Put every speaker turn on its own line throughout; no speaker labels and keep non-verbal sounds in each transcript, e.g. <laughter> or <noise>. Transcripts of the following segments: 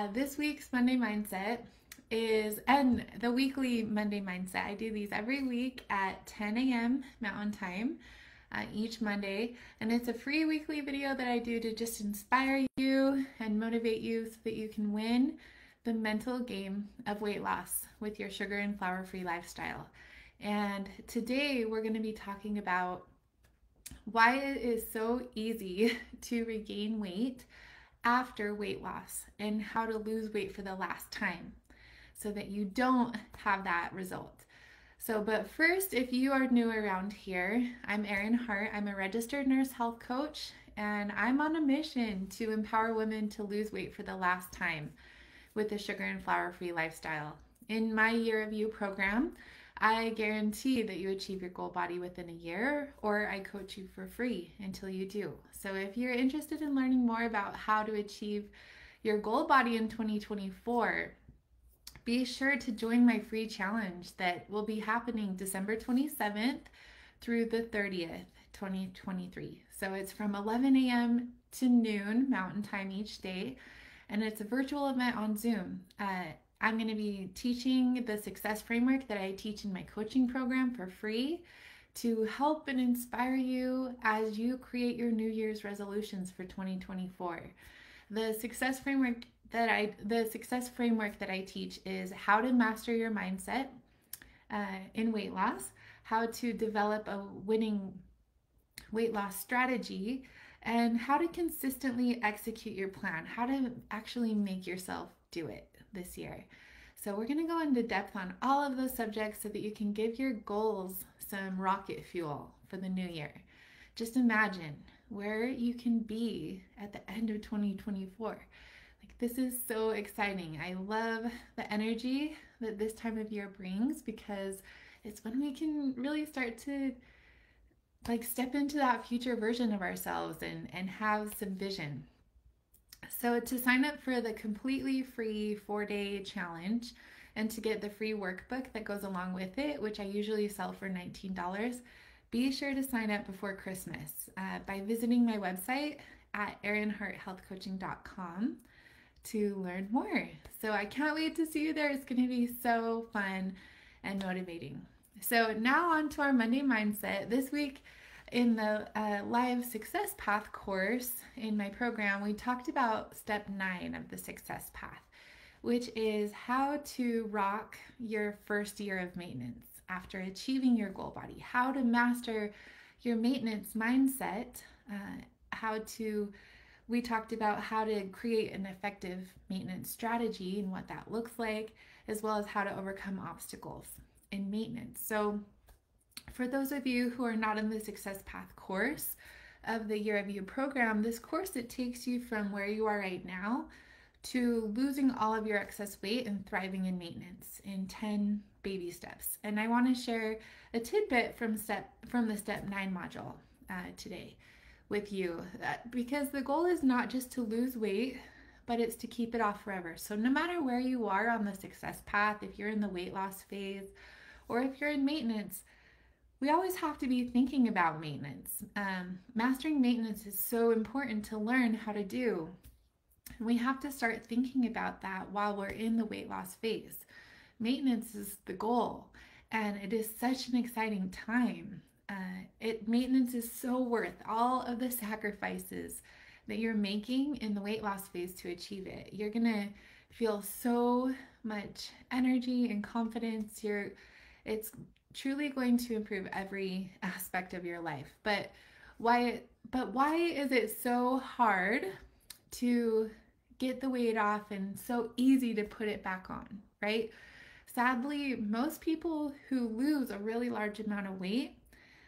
Uh, this week's Monday Mindset is, and the weekly Monday Mindset, I do these every week at 10 a.m. Mountain Time uh, each Monday. And it's a free weekly video that I do to just inspire you and motivate you so that you can win the mental game of weight loss with your sugar and flour free lifestyle. And today we're going to be talking about why it is so easy <laughs> to regain weight after weight loss and how to lose weight for the last time so that you don't have that result. So, but first, if you are new around here, I'm Erin Hart. I'm a registered nurse health coach, and I'm on a mission to empower women to lose weight for the last time with a sugar and flour free lifestyle. In my Year of You program, I guarantee that you achieve your goal body within a year, or I coach you for free until you do. So, if you're interested in learning more about how to achieve your goal body in 2024, be sure to join my free challenge that will be happening December 27th through the 30th, 2023. So, it's from 11 a.m. to noon Mountain Time each day, and it's a virtual event on Zoom. Uh, I'm going to be teaching the success framework that I teach in my coaching program for free to help and inspire you as you create your New Year's resolutions for 2024. The success framework that I the success framework that I teach is how to master your mindset uh, in weight loss, how to develop a winning weight loss strategy, and how to consistently execute your plan, how to actually make yourself do it this year. So, we're going to go into depth on all of those subjects so that you can give your goals some rocket fuel for the new year. Just imagine where you can be at the end of 2024. Like, this is so exciting. I love the energy that this time of year brings because it's when we can really start to like step into that future version of ourselves and and have some vision so, to sign up for the completely free four day challenge and to get the free workbook that goes along with it, which I usually sell for $19, be sure to sign up before Christmas uh, by visiting my website at erinharthealthcoaching.com to learn more. So, I can't wait to see you there. It's going to be so fun and motivating. So, now on to our Monday mindset. This week, in the uh, live success path course in my program, we talked about step nine of the success path, which is how to rock your first year of maintenance after achieving your goal body, how to master your maintenance mindset, uh, how to we talked about how to create an effective maintenance strategy and what that looks like, as well as how to overcome obstacles in maintenance. So, for those of you who are not in the Success Path course of the Year of You program, this course it takes you from where you are right now to losing all of your excess weight and thriving in maintenance in 10 baby steps. And I want to share a tidbit from step from the step 9 module uh, today with you uh, because the goal is not just to lose weight but it's to keep it off forever. So no matter where you are on the success path, if you're in the weight loss phase or if you're in maintenance, we always have to be thinking about maintenance. Um, mastering maintenance is so important to learn how to do. We have to start thinking about that while we're in the weight loss phase. Maintenance is the goal, and it is such an exciting time. Uh, it maintenance is so worth all of the sacrifices that you're making in the weight loss phase to achieve it. You're gonna feel so much energy and confidence. You're it's truly going to improve every aspect of your life. But why but why is it so hard to get the weight off and so easy to put it back on, right? Sadly, most people who lose a really large amount of weight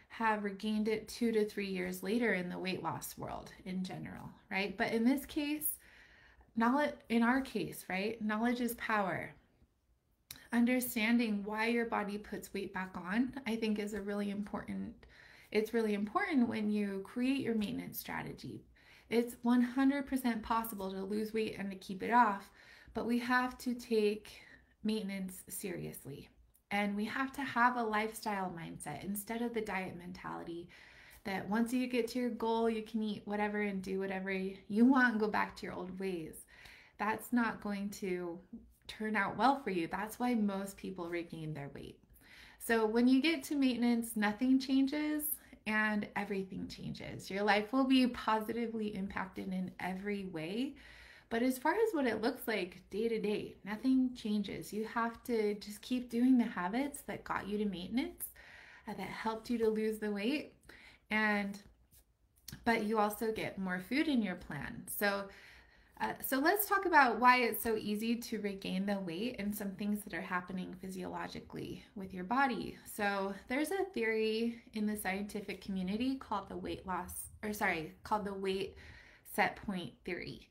have regained it 2 to 3 years later in the weight loss world in general, right? But in this case, knowledge in our case, right? Knowledge is power understanding why your body puts weight back on, I think is a really important it's really important when you create your maintenance strategy. It's 100% possible to lose weight and to keep it off, but we have to take maintenance seriously. And we have to have a lifestyle mindset instead of the diet mentality that once you get to your goal, you can eat whatever and do whatever you want and go back to your old ways. That's not going to turn out well for you. That's why most people regain their weight. So when you get to maintenance, nothing changes and everything changes. Your life will be positively impacted in every way. But as far as what it looks like day to day, nothing changes. You have to just keep doing the habits that got you to maintenance, uh, that helped you to lose the weight. And but you also get more food in your plan. So uh, so let's talk about why it's so easy to regain the weight and some things that are happening physiologically with your body. So there's a theory in the scientific community called the weight loss, or sorry, called the weight set point theory.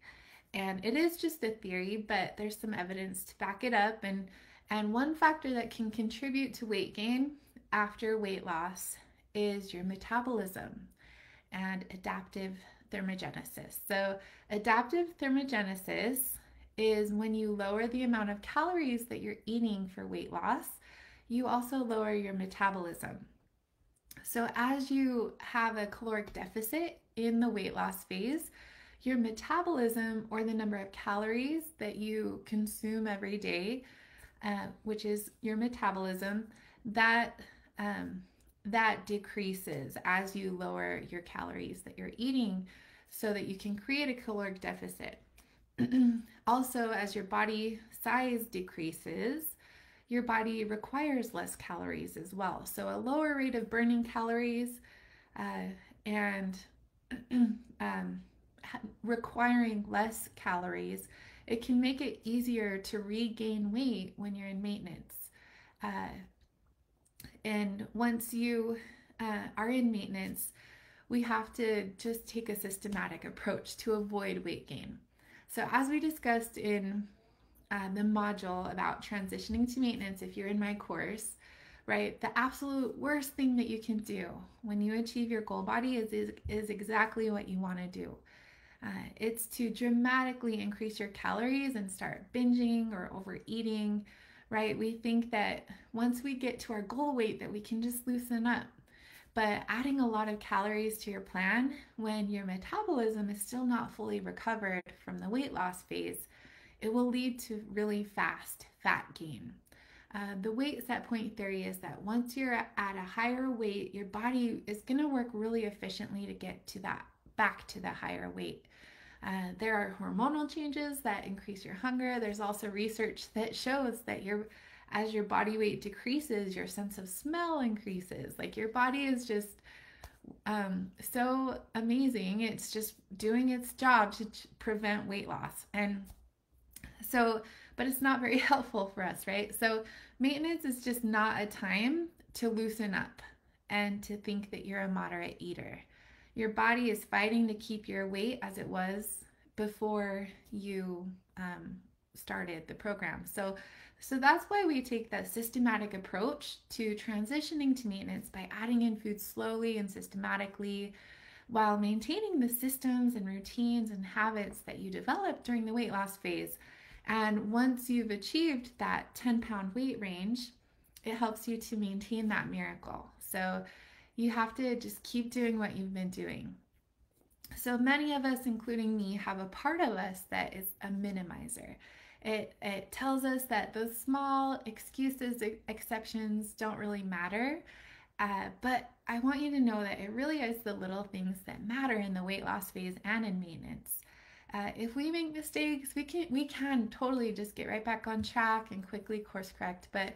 And it is just a theory, but there's some evidence to back it up. And and one factor that can contribute to weight gain after weight loss is your metabolism and adaptive thermogenesis. So, adaptive thermogenesis is when you lower the amount of calories that you're eating for weight loss, you also lower your metabolism. So, as you have a caloric deficit in the weight loss phase, your metabolism or the number of calories that you consume every day, uh, which is your metabolism, that um, that decreases as you lower your calories that you're eating so that you can create a caloric deficit. <clears throat> also, as your body size decreases, your body requires less calories as well. So, a lower rate of burning calories uh, and <clears throat> um, requiring less calories, it can make it easier to regain weight when you're in maintenance. Uh, and once you uh, are in maintenance, we have to just take a systematic approach to avoid weight gain. So, as we discussed in uh, the module about transitioning to maintenance, if you're in my course, right, the absolute worst thing that you can do when you achieve your goal body is, is, is exactly what you want to do. Uh, it's to dramatically increase your calories and start binging or overeating right? We think that once we get to our goal weight that we can just loosen up. But adding a lot of calories to your plan when your metabolism is still not fully recovered from the weight loss phase, it will lead to really fast fat gain. Uh, the weight set point theory is that once you're at a higher weight, your body is going to work really efficiently to get to that back to the higher weight. Uh, there are hormonal changes that increase your hunger. There's also research that shows that your as your body weight decreases, your sense of smell increases. Like your body is just um, so amazing. It's just doing its job to ch- prevent weight loss. And so, but it's not very <laughs> helpful for us, right? So, maintenance is just not a time to loosen up and to think that you're a moderate eater. Your body is fighting to keep your weight as it was before you um, started the program. So, so that's why we take that systematic approach to transitioning to maintenance by adding in food slowly and systematically while maintaining the systems and routines and habits that you developed during the weight loss phase. And once you've achieved that 10 pound weight range, it helps you to maintain that miracle. So you have to just keep doing what you've been doing. So many of us, including me, have a part of us that is a minimizer. It, it tells us that those small excuses, exceptions don't really matter. Uh, but I want you to know that it really is the little things that matter in the weight loss phase and in maintenance. Uh, if we make mistakes, we can we can totally just get right back on track and quickly course correct. But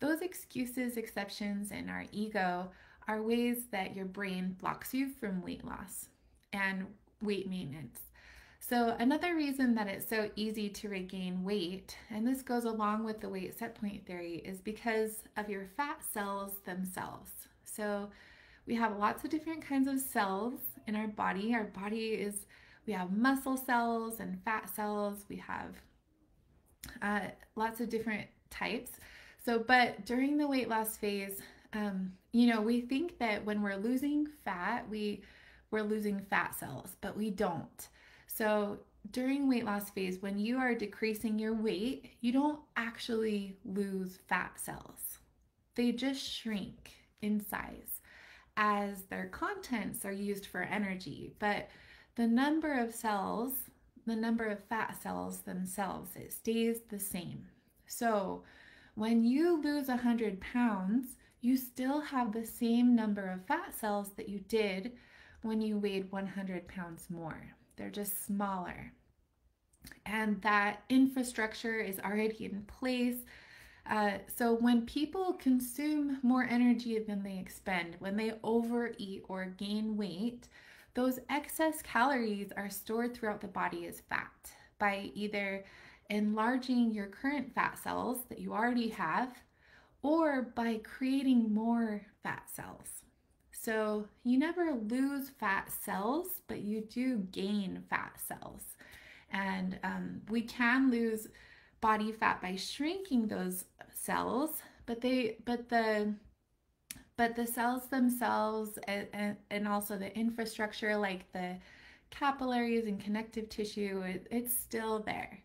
those excuses, exceptions, and our ego are ways that your brain blocks you from weight loss and weight maintenance. So, another reason that it's so easy to regain weight, and this goes along with the weight set point theory, is because of your fat cells themselves. So, we have lots of different kinds of cells in our body. Our body is, we have muscle cells and fat cells, we have uh, lots of different types. So, but during the weight loss phase, um, you know, we think that when we're losing fat, we we're losing fat cells, but we don't. So during weight loss phase, when you are decreasing your weight, you don't actually lose fat cells. They just shrink in size as their contents are used for energy, but the number of cells, the number of fat cells themselves, it stays the same. So when you lose 100 pounds, you still have the same number of fat cells that you did when you weighed 100 pounds more. They're just smaller. And that infrastructure is already in place. Uh, so when people consume more energy than they expend, when they overeat or gain weight, those excess calories are stored throughout the body as fat by either enlarging your current fat cells that you already have or by creating more fat cells. So you never lose fat cells, but you do gain fat cells. And um, we can lose body fat by shrinking those cells, but they, but the, but the cells themselves and, and, and also the infrastructure like the capillaries and connective tissue, it, it's still there.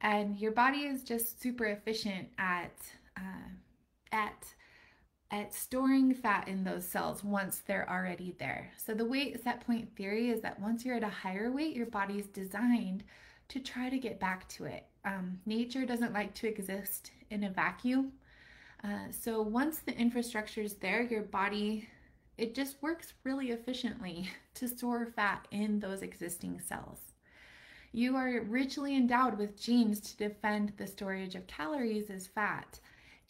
And your body is just super efficient at, uh, at at storing fat in those cells once they're already there. So the weight set point theory is that once you're at a higher weight, your body's designed to try to get back to it. Um, nature doesn't like to exist in a vacuum. Uh, so once the infrastructure is there, your body it just works really efficiently <laughs> to store fat in those existing cells. You are richly endowed with genes to defend the storage of calories as fat,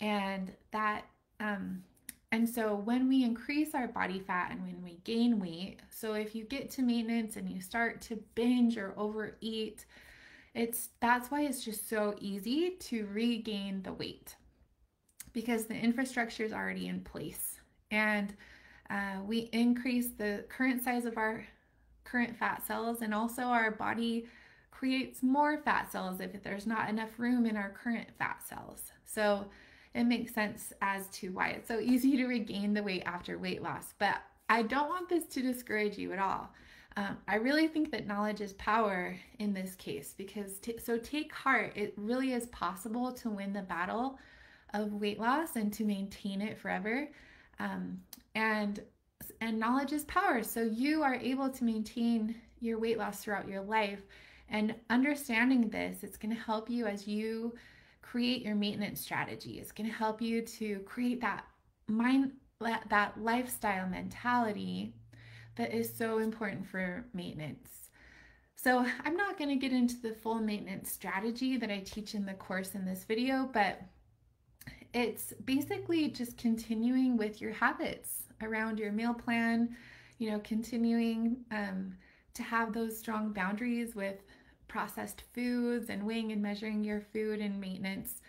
and that um, and so when we increase our body fat and when we gain weight, so if you get to maintenance and you start to binge or overeat, it's that's why it's just so easy to regain the weight because the infrastructure is already in place and uh, we increase the current size of our current fat cells and also our body creates more fat cells if there's not enough room in our current fat cells. So it makes sense as to why it's so easy to regain the weight after weight loss. But I don't want this to discourage you at all. Um, I really think that knowledge is power in this case because t- so take heart. It really is possible to win the battle of weight loss and to maintain it forever. Um, and and knowledge is power. So you are able to maintain your weight loss throughout your life. And understanding this, it's going to help you as you create your maintenance strategy. It's going to help you to create that mind that lifestyle mentality that is so important for maintenance. So, I'm not going to get into the full maintenance strategy that I teach in the course in this video, but it's basically just continuing with your habits around your meal plan, you know, continuing um, to have those strong boundaries with processed foods and weighing and measuring your food and maintenance.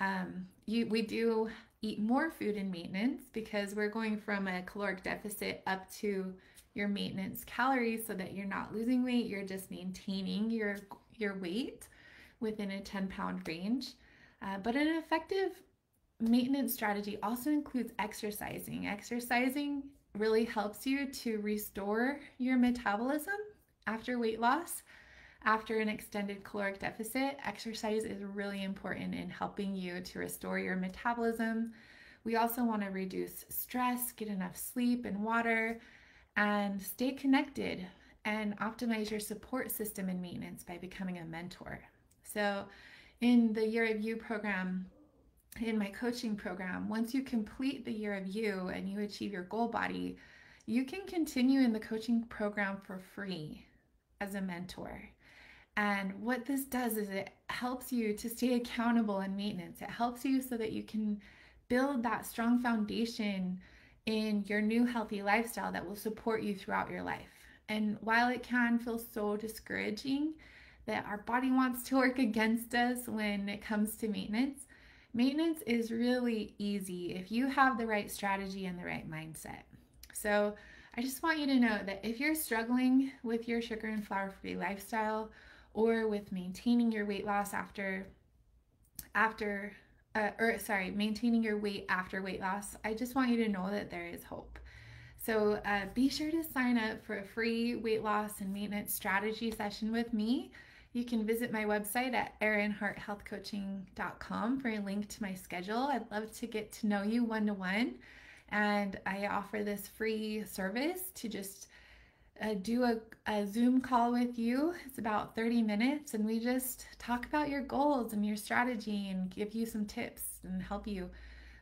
Um, you, we do eat more food in maintenance because we're going from a caloric deficit up to your maintenance calories so that you're not losing weight, you're just maintaining your your weight within a 10 pound range. Uh, but an effective maintenance strategy also includes exercising. Exercising really helps you to restore your metabolism after weight loss after an extended caloric deficit, exercise is really important in helping you to restore your metabolism. We also want to reduce stress, get enough sleep and water, and stay connected and optimize your support system and maintenance by becoming a mentor. So, in the Year of You program, in my coaching program, once you complete the Year of You and you achieve your goal body, you can continue in the coaching program for free as a mentor. And what this does is it helps you to stay accountable in maintenance. It helps you so that you can build that strong foundation in your new healthy lifestyle that will support you throughout your life. And while it can feel so discouraging that our body wants to work against us when it comes to maintenance, maintenance is really easy if you have the right strategy and the right mindset. So, I just want you to know that if you're struggling with your sugar and flour free lifestyle, or with maintaining your weight loss after after uh, or sorry maintaining your weight after weight loss i just want you to know that there is hope. So uh, be sure to sign up for a free weight loss and maintenance strategy session with me. You can visit my website at erinharthealthcoaching.com for a link to my schedule. I'd love to get to know you one-to-one. And I offer this free service to just uh, do a, a Zoom call with you. It's about 30 minutes, and we just talk about your goals and your strategy and give you some tips and help you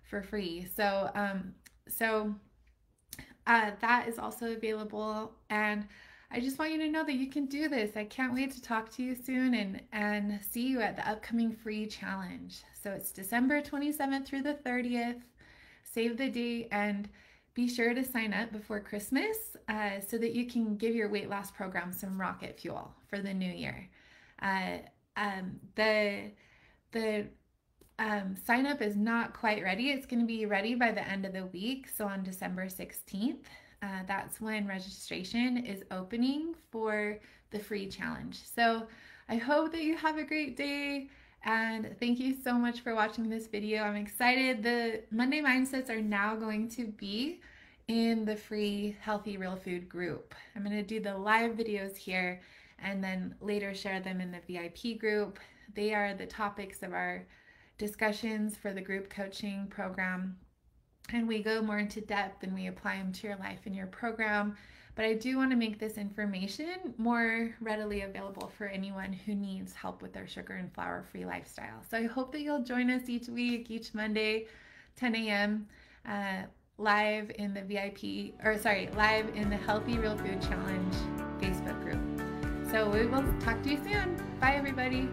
for free. So, um, so uh, that is also available. And I just want you to know that you can do this. I can't wait to talk to you soon and, and see you at the upcoming free challenge. So it's December 27th through the 30th. Save the date and be sure to sign up before Christmas uh, so that you can give your weight loss program some rocket fuel for the new year. Uh, um, the the um, sign up is not quite ready. It's going to be ready by the end of the week. So on December 16th, uh, that's when registration is opening for the free challenge. So I hope that you have a great day. And thank you so much for watching this video. I'm excited. The Monday Mindsets are now going to be in the free Healthy Real Food group. I'm going to do the live videos here and then later share them in the VIP group. They are the topics of our discussions for the group coaching program. And we go more into depth and we apply them to your life and your program. But I do want to make this information more readily available for anyone who needs help with their sugar and flour free lifestyle. So I hope that you'll join us each week, each Monday, 10 a.m. Uh, live in the VIP, or sorry, live in the Healthy Real Food Challenge Facebook group. So we will talk to you soon. Bye, everybody.